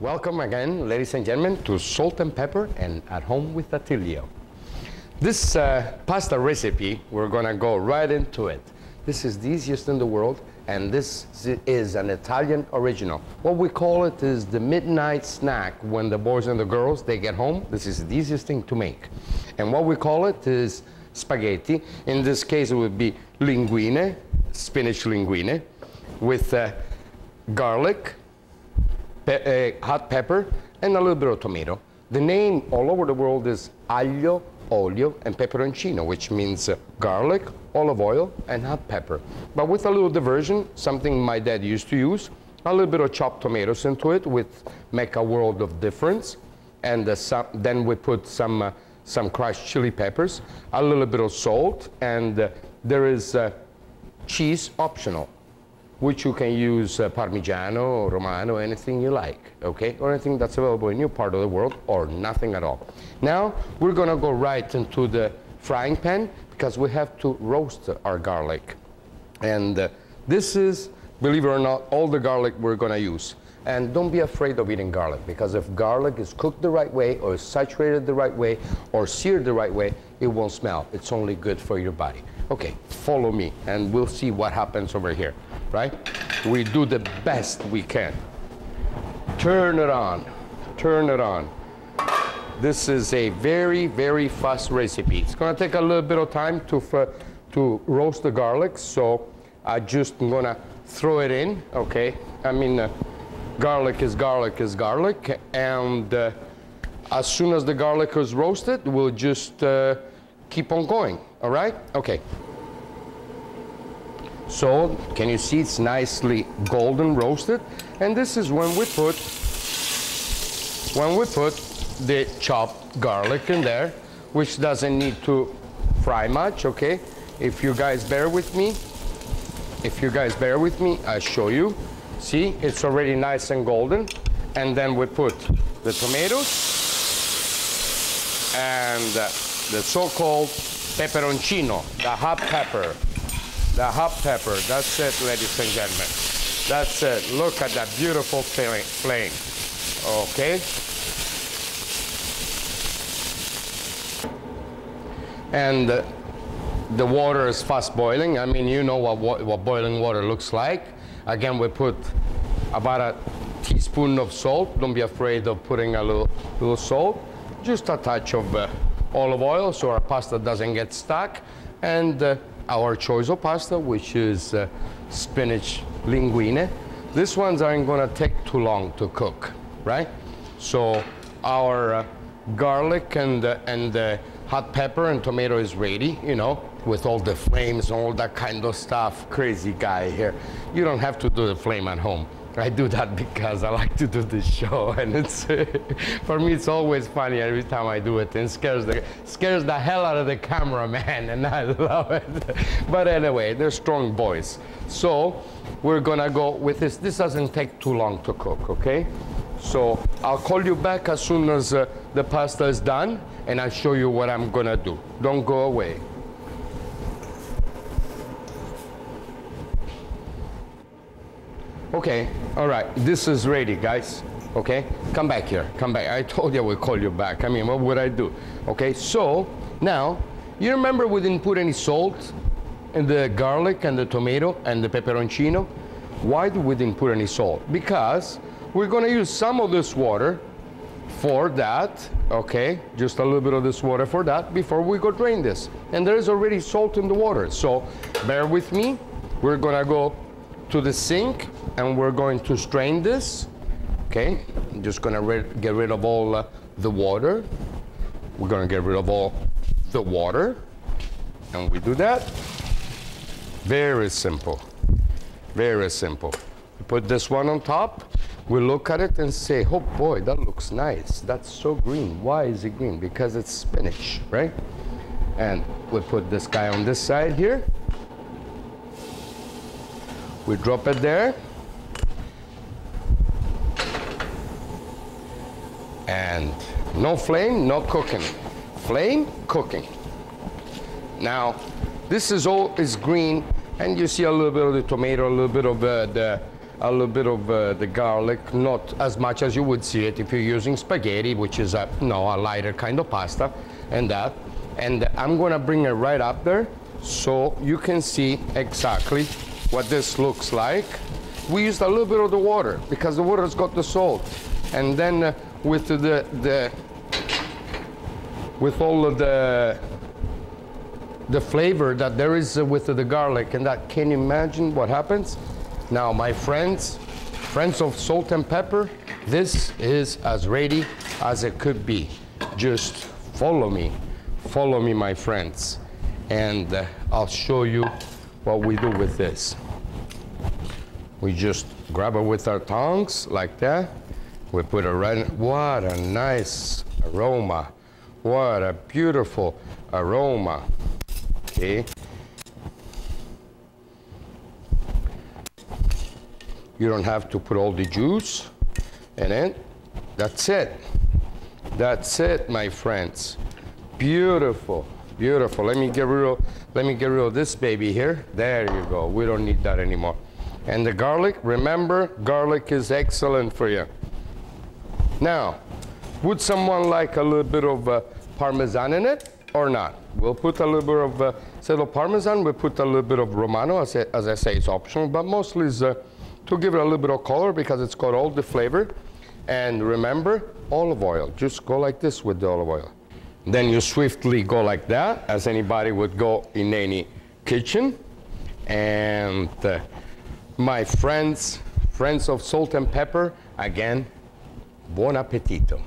Welcome again, ladies and gentlemen, to Salt and Pepper and At Home with Attilio. This uh, pasta recipe, we're gonna go right into it. This is the easiest in the world, and this is an Italian original. What we call it is the midnight snack when the boys and the girls, they get home. This is the easiest thing to make. And what we call it is spaghetti. In this case, it would be linguine, spinach linguine, with uh, garlic, pe uh, hot pepper, and a little bit of tomato. The name all over the world is aglio, olio, and peperoncino, which means uh, garlic, olive oil, and hot pepper. But with a little diversion, something my dad used to use, a little bit of chopped tomatoes into it, with make a world of difference. And uh, some, then we put some, uh, some crushed chili peppers, a little bit of salt, and uh, there is uh, cheese optional which you can use uh, Parmigiano, Romano, anything you like, okay? Or anything that's available in your part of the world, or nothing at all. Now, we're gonna go right into the frying pan because we have to roast our garlic. And uh, this is, believe it or not, all the garlic we're gonna use. And don't be afraid of eating garlic because if garlic is cooked the right way or saturated the right way or seared the right way, it won't smell. It's only good for your body. Okay, follow me and we'll see what happens over here right? We do the best we can. Turn it on, turn it on. This is a very, very fast recipe. It's gonna take a little bit of time to, to roast the garlic, so I just gonna throw it in, okay? I mean, uh, garlic is garlic is garlic, and uh, as soon as the garlic is roasted, we'll just uh, keep on going, all right? Okay, so can you see it's nicely golden roasted? And this is when we put when we put the chopped garlic in there, which doesn't need to fry much, okay? If you guys bear with me, if you guys bear with me, I'll show you. See, it's already nice and golden. And then we put the tomatoes and the so-called peperoncino, the hot pepper the hot pepper. That's it, ladies and gentlemen. That's it. Look at that beautiful flame. Okay. And the water is fast boiling. I mean, you know what, what boiling water looks like. Again, we put about a teaspoon of salt. Don't be afraid of putting a little, little salt. Just a touch of uh, olive oil so our pasta doesn't get stuck. And uh, our choice of pasta, which is uh, spinach linguine. These ones aren't gonna take too long to cook, right? So our uh, garlic and, uh, and uh, hot pepper and tomato is ready, you know, with all the flames and all that kind of stuff. Crazy guy here. You don't have to do the flame at home. I do that because I like to do this show, and it's for me it's always funny every time I do it, and scares the scares the hell out of the cameraman, and I love it. But anyway, they're strong boys, so we're gonna go with this. This doesn't take too long to cook, okay? So I'll call you back as soon as uh, the pasta is done, and I'll show you what I'm gonna do. Don't go away. Okay, all right, this is ready, guys. Okay, come back here, come back. I told you I would call you back. I mean, what would I do? Okay, so now, you remember we didn't put any salt in the garlic and the tomato and the peperoncino? Why we didn't put any salt? Because we're gonna use some of this water for that, okay? Just a little bit of this water for that before we go drain this. And there is already salt in the water, so bear with me. We're gonna go to the sink and we're going to strain this. Okay, I'm just gonna get rid of all uh, the water. We're gonna get rid of all the water. And we do that. Very simple, very simple. We put this one on top. We look at it and say, oh boy, that looks nice. That's so green. Why is it green? Because it's spinach, right? And we put this guy on this side here. We drop it there. And no flame, no cooking. Flame, cooking. Now, this is all is green, and you see a little bit of the tomato, a little bit of uh, the a little bit of uh, the garlic, not as much as you would see it if you're using spaghetti, which is a, no, a lighter kind of pasta, and that. And I'm gonna bring it right up there so you can see exactly what this looks like. We used a little bit of the water because the water's got the salt. And then uh, with the, the, with all of the, the flavor that there is uh, with the garlic and that, can you imagine what happens? Now, my friends, friends of salt and pepper, this is as ready as it could be. Just follow me, follow me, my friends, and uh, I'll show you what we do with this. We just grab it with our tongs like that. We put it right, what a nice aroma. What a beautiful aroma. Okay. You don't have to put all the juice And then That's it. That's it, my friends. Beautiful, beautiful. Let me get rid of, let me get rid of this baby here. There you go. We don't need that anymore. And the garlic, remember, garlic is excellent for you. Now, would someone like a little bit of uh, Parmesan in it or not? We'll put a little bit of, uh, of Parmesan, we put a little bit of Romano, as I, as I say, it's optional, but mostly is uh, to give it a little bit of color because it's got all the flavor. And remember, olive oil. Just go like this with the olive oil. Then you swiftly go like that, as anybody would go in any kitchen. And uh, my friends, friends of salt and pepper, again, buon appetito.